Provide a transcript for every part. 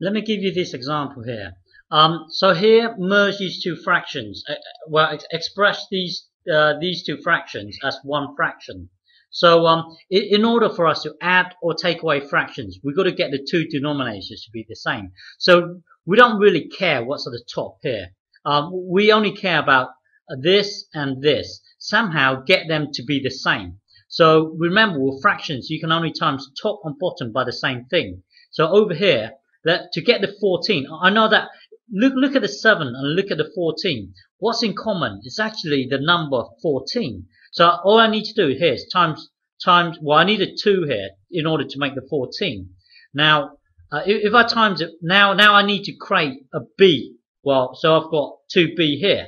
let me give you this example here. Um, so here, merge these two fractions. Uh, well, ex express these uh, these two fractions as one fraction. So um, in, in, order for us to add or take away fractions, we've got to get the two denominators to be the same. So we don't really care what's at the top here. Um, we only care about this and this. Somehow get them to be the same. So remember, with fractions, you can only times top and bottom by the same thing. So over here, that to get the 14, I know that look look at the 7 and look at the 14. What's in common? It's actually the number 14. So all I need to do here is times times. Well, I need a 2 here in order to make the 14. Now, uh, if, I times it now, now I need to create a b. Well, so I've got 2b here,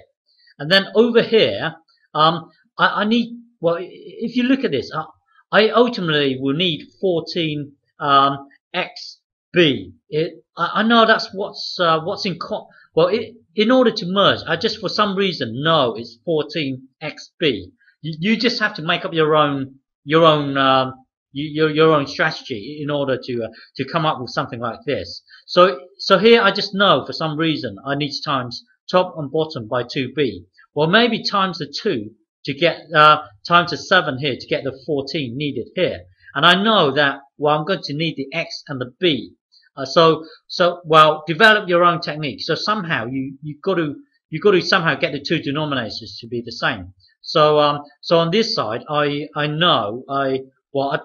and then over here, um, I, I need. Well, if you look at this, I, I ultimately will need 14 um, x B. It, I, I know that's what's uh, what's in co- well. It, in order to merge, I just for some reason know it's 14xb. You, you just have to make up your own your own um, your your own strategy in order to uh, to come up with something like this. So so here I just know for some reason I need to times top and bottom by 2b. Well maybe times the 2 to get uh, times the 7 here to get the 14 needed here. And I know that well I'm going to need the x and the b uh, so, so well, develop your own technique. So somehow you you got to you got to somehow get the two denominators to be the same. So um, so on this side, I I know I well I,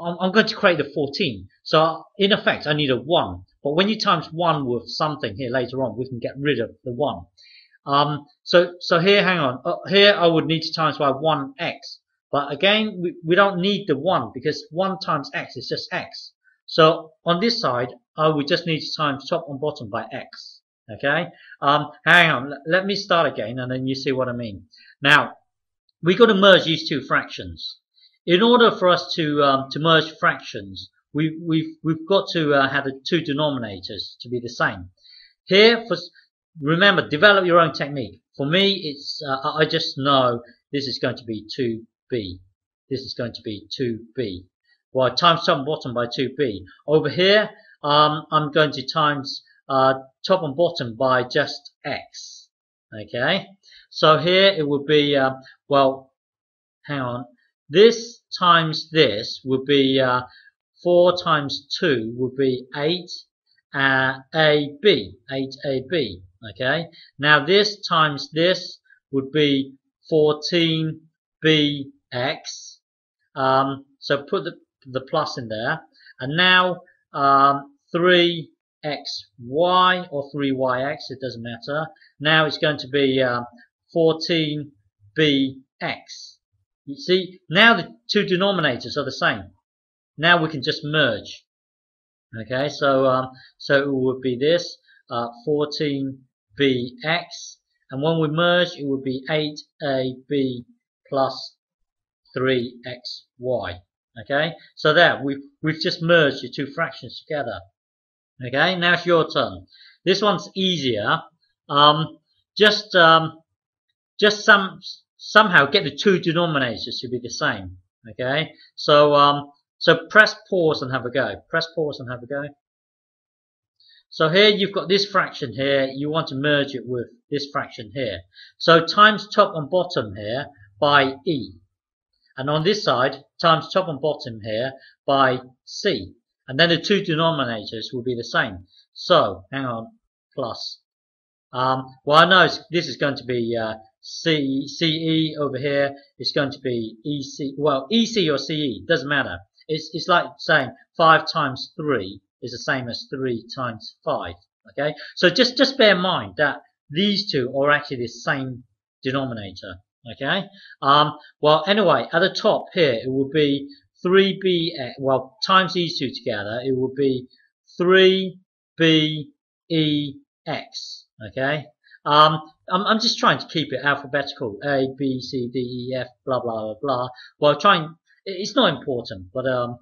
I'm, going to create the 14. So in effect, I need a one. But when you times one with something here later on, we can get rid of the one. Um, so so here, hang on. Uh, here I would need to times by one x. But again, we, we don't need the one because one times x is just x. So on this side, I would just need to times top and bottom by x. Okay. Um, hang on. Let me start again, and then you see what I mean. Now, we got to merge these two fractions. In order for us to um, to merge fractions, we, we've we've got to uh, have the two denominators to be the same. Here, for remember, develop your own technique. For me, it's uh, I just know this is going to be 2b. This is going to be 2b well, times top and bottom by 2b. Over here, um, I'm going to times uh, top and bottom by just x. Okay, so here it would be, uh, well, hang on, this times this would be uh, 4 times 2 would be 8 uh, AB, 8AB. Okay, now this times this would be 14BX. Um, so put the the plus in there. And now um, 3xy or 3yx, it doesn't matter. Now it's going to be uh, 14bx. You see, now the two denominators are the same. Now we can just merge. Okay, so um, so it would be this uh, 14bx, and when we merge, it would be 8ab plus 3xy. Okay, so there, we've, we've just merged your two fractions together. Okay, now it's your turn. This one's easier. Um, just um, just some somehow get the two denominators to be the same. Okay, so um, so press pause and have a go. Press pause and have a go. So here you've got this fraction here. You want to merge it with this fraction here. So times top and bottom here by e and on this side times top and bottom here by c. And then the two denominators will be the same. So, hang on, plus. Um, well, I know this is going to be uh, over here. It's going to be EC. Well, EC or CE, doesn't matter. It's, it's like saying 5 times 3 is the same as 3 times 5. Okay, so just, just bear in mind that these two are actually the same denominator. Okay. Um, well, anyway, at the top here, it would be 3b, well, times these two together, it would be 3bex. Okay. Um, I'm, I'm just trying to keep it alphabetical. A, B, C, D, E, F, blah, blah, blah, blah. Well, trying, it's not important, but, um,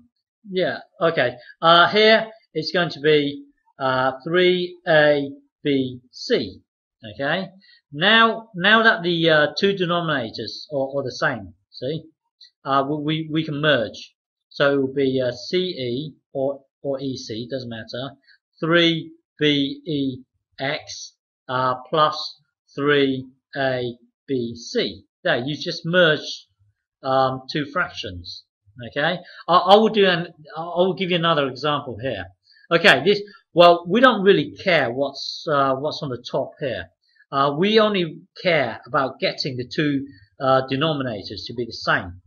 yeah, okay. Uh, here, it's going to be, uh, 3A, B, C. Okay. Now, now that the uh, two denominators are, are, the same, see, uh, we, we can merge. So it will be uh, CE or, or EC, doesn't matter, 3bex uh, plus 3abc. There, you just merged um, two fractions. Okay, I, I will do an. I will give you another example here. Okay, this. Well, we don't really care what's uh, what's on the top here. Uh, we only care about getting the two uh, denominators to be the same.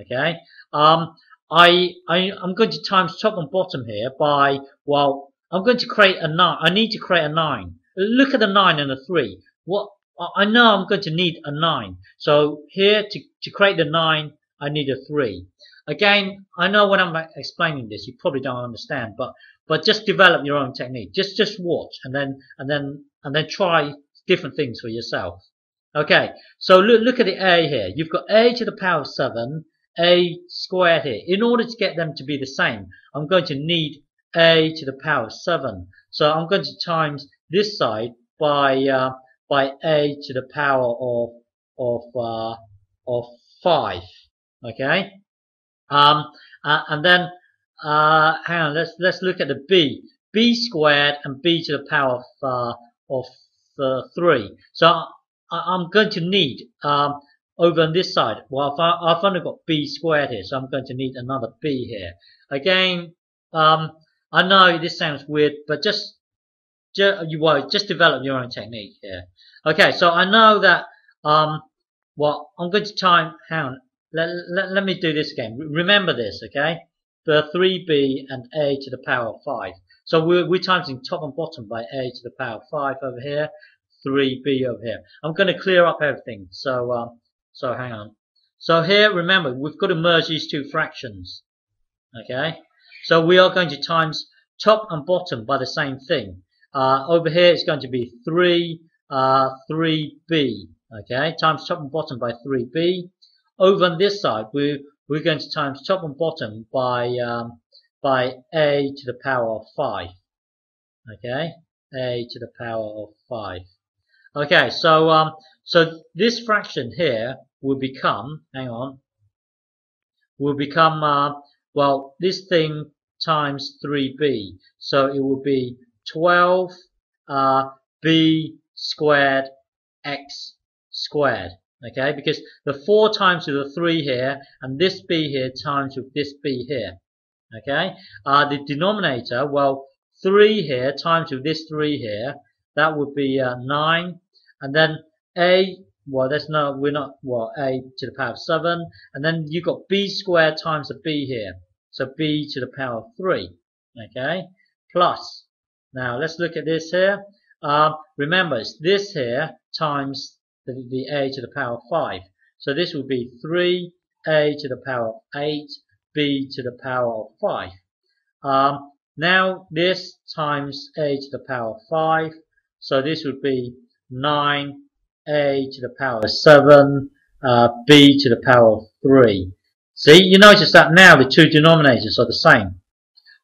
Okay. Um, I, I I'm going to times top and bottom here by well I'm going to create a nine. I need to create a nine. Look at the nine and the three. What I know I'm going to need a 9. So here to, to create the 9, I need a 3. Again, I know when I'm explaining this, you probably don't understand, but but just develop your own technique. Just just watch and then and then and then try different things for yourself. Okay, so look look at the a here. You've got a to the power of 7, a squared here. In order to get them to be the same, I'm going to need a to the power of 7. So I'm going to times this side by uh, by a to the power of of uh, of five. Okay, um, uh, and then uh, hang on, let's let's look at the b. b squared and b to the power of uh, of uh, three. So I, am going to need um, over on this side. Well, I, I've only got b squared here, so I'm going to need another b here. Again, um, I know this sounds weird, but just just, you well, just develop your own technique here. Okay, so I know that, um, well, I'm going to time, hang on, let, let, let me do this again. Remember this, okay? The 3b and a to the power of 5. So we're, we're timesing top and bottom by a to the power of 5 over here, 3b over here. I'm going to clear up everything, so, um, so hang on. So here, remember, we've got to merge these two fractions, okay? So we are going to times top and bottom by the same thing. Uh, over here it's going to be 3, uh, 3b, okay, times top and bottom by 3b. Over on this side, we're, we're going to times top and bottom by, um, by a to the power of 5, okay, a to the power of 5. Okay, so, um, so this fraction here will become, hang on, will become, uh, well, this thing times 3b. So it will be 12 uh, b squared x squared. Okay, because the 4 times with the 3 here, and this b here times with this b here. Okay, uh, the denominator, well, 3 here times with this 3 here, that would be uh, 9. And then a, well, that's no, we're not, well, a to the power of 7. And then you've got b squared times the b here. So b to the power of 3. Okay, plus now let's look at this here. Uh, remember, it's this here times the, the a to the power of 5. So this will be 3a to the power of 8, b to the power of 5. Um, now this times a to the power of 5. So this would be 9a to the power of 7, uh, b to the power of 3. See, you notice that now the two denominators are the same.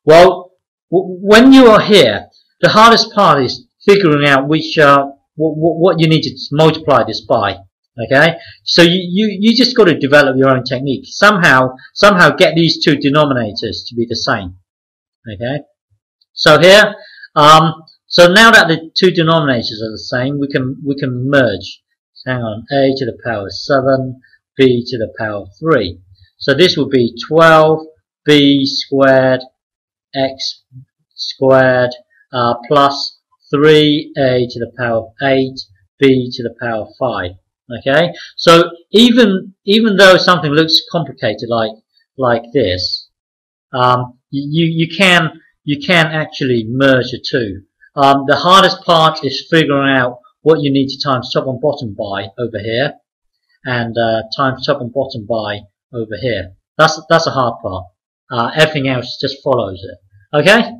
Well, when you are here, the hardest part is figuring out which uh, what, what you need to multiply this by. Okay, so you, you, you just got to develop your own technique. Somehow somehow get these two denominators to be the same. Okay, so here, um, so now that the two denominators are the same, we can we can merge. Hang on, a to the power seven, b to the power three. So this will be 12b squared x squared uh, plus 3a to the power of 8, b to the power of 5. Okay, so even even though something looks complicated like like this, um, you you can you can actually merge the two. Um, the hardest part is figuring out what you need to times top and bottom by over here, and uh, times top and bottom by over here. That's that's a hard part. Uh, everything else just follows it. Okay.